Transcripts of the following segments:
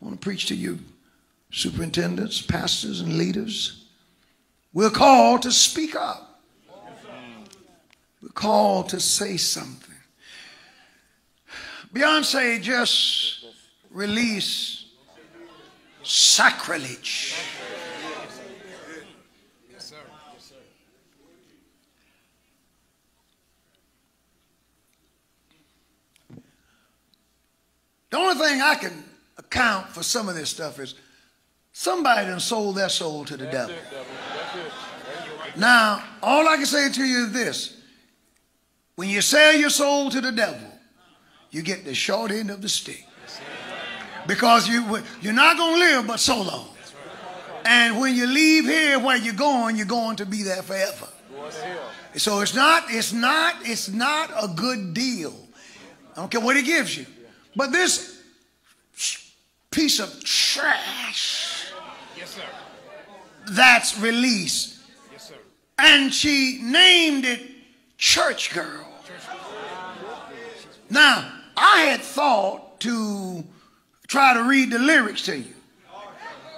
I want to preach to you, superintendents, pastors, and leaders. We're called to speak up. We're called to say something. Beyonce just released sacrilege. Yes, sir. The only thing I can account for some of this stuff is somebody done sold their soul to the devil. Now, all I can say to you is this. When you sell your soul to the devil, you get the short end of the stick. Because you, you're not going to live but so long. And when you leave here where you're going, you're going to be there forever. So it's not, it's not, it's not a good deal. I don't care what he gives you. But this piece of trash Yes, sir. that's released, Yes, sir. and she named it Church Girl. Now, I had thought to try to read the lyrics to you,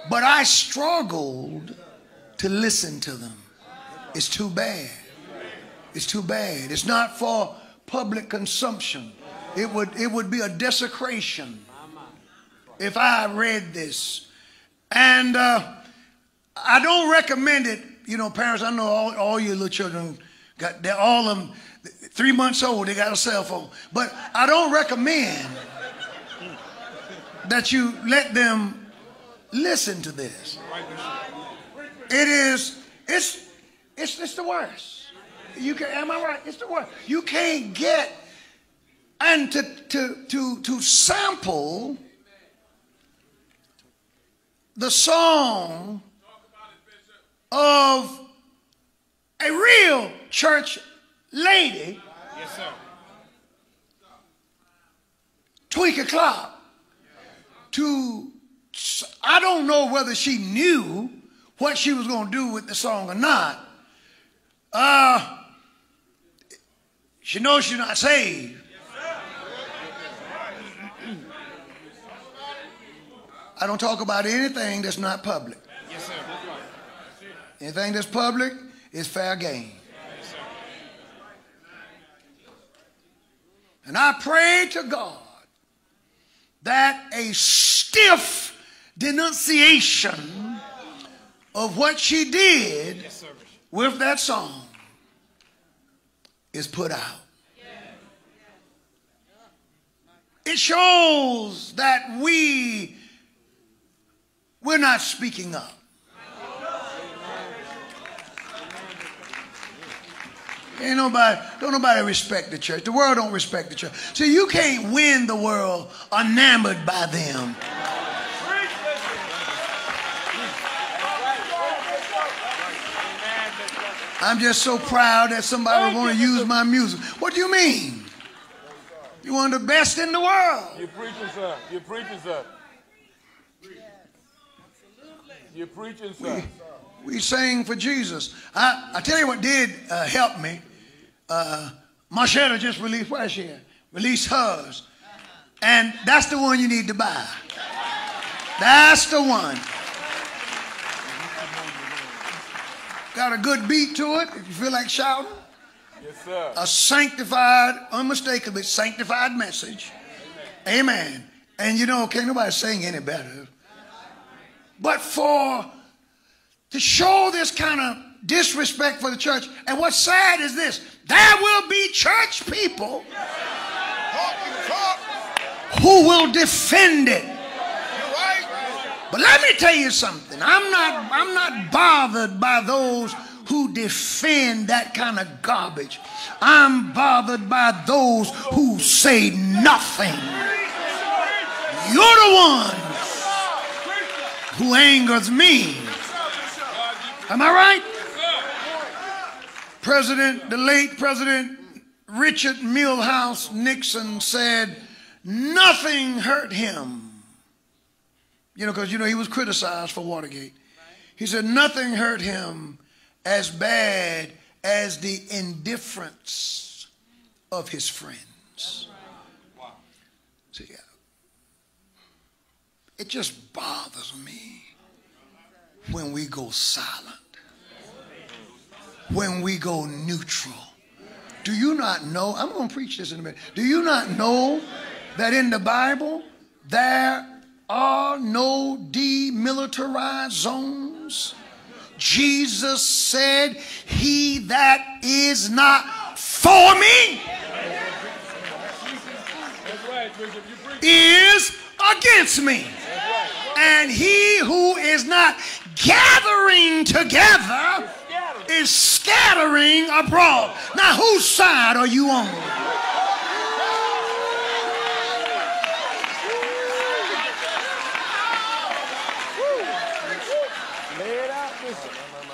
but I struggled to listen to them. It's too bad. It's too bad. It's not for public consumption. It would, it would be a desecration if I read this. And uh, I don't recommend it. You know, parents, I know all, all your little children got, they're all of them, three months old, they got a cell phone. But I don't recommend that you let them listen to this. It is, it's, it's, it's the worst. You can, am I right? It's the worst. You can't get, and to, to, to, to sample the song of a real church lady, Yes, sir. Twinkie Clark, to, I don't know whether she knew what she was going to do with the song or not. Uh, she knows she's not saved. I don't talk about anything that's not public. Yes, sir. Anything that's public is fair game. And I pray to God that a stiff denunciation of what she did Yes, with that song is put out. It shows that we we're not speaking up. Ain't nobody, don't nobody respect the church. The world don't respect the church. So you can't win the world enamored by them. I'm just so proud that somebody want to use my music. What do you mean? You're one of the best in the world. You're preaching, sir. You're preaching, sir. You're preaching, sir. We sang for Jesus. I, I tell you what did uh, help me. Uh, Marshetta just released, where's she at? Released hers. And that's the one you need to buy. That's the one. Got a good beat to it if you feel like shouting. Yes, sir. A sanctified, unmistakably sanctified message. Amen. And you know, can't nobody sing any better. But for to show this kind of disrespect for the church, and what's sad is this there will be church people who will defend it. But let me tell you something. I'm not I'm not bothered by those who defend that kind of garbage. I'm bothered by those who say nothing. You're the one who angers me. Am I right? President, the late President Richard Milhous Nixon said, nothing hurt him. You know, because, you know, he was criticized for Watergate. He said, nothing hurt him as bad as the indifference of his friends. See, it just bothers me when we go silent, when we go neutral. Do you not know? I'm going to preach this in a minute. Do you not know that in the Bible there are no demilitarized zones? Jesus said, He that is not for me is against me. And he who is not gathering together is scattering abroad. Now, whose side are you on?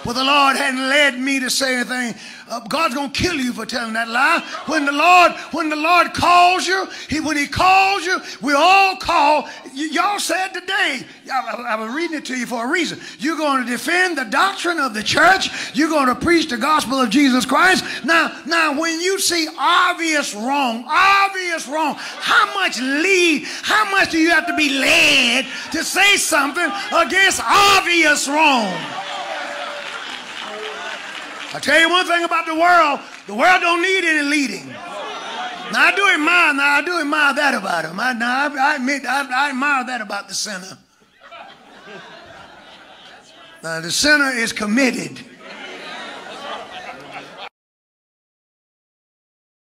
Well, the Lord hadn't led me to say anything. Uh, God's gonna kill you for telling that lie. When the Lord, when the Lord calls you, he, when He calls you, we all call. Y'all said today. I, I was reading it to you for a reason. You're going to defend the doctrine of the church. You're going to preach the gospel of Jesus Christ. Now, now, when you see obvious wrong, obvious wrong, how much lead? How much do you have to be led to say something against obvious wrong? I tell you one thing about the world, the world don't need any leading. Now I do admire, now I do admire that about him. I, now, I, I admit, I, I admire that about the sinner. Now the sinner is committed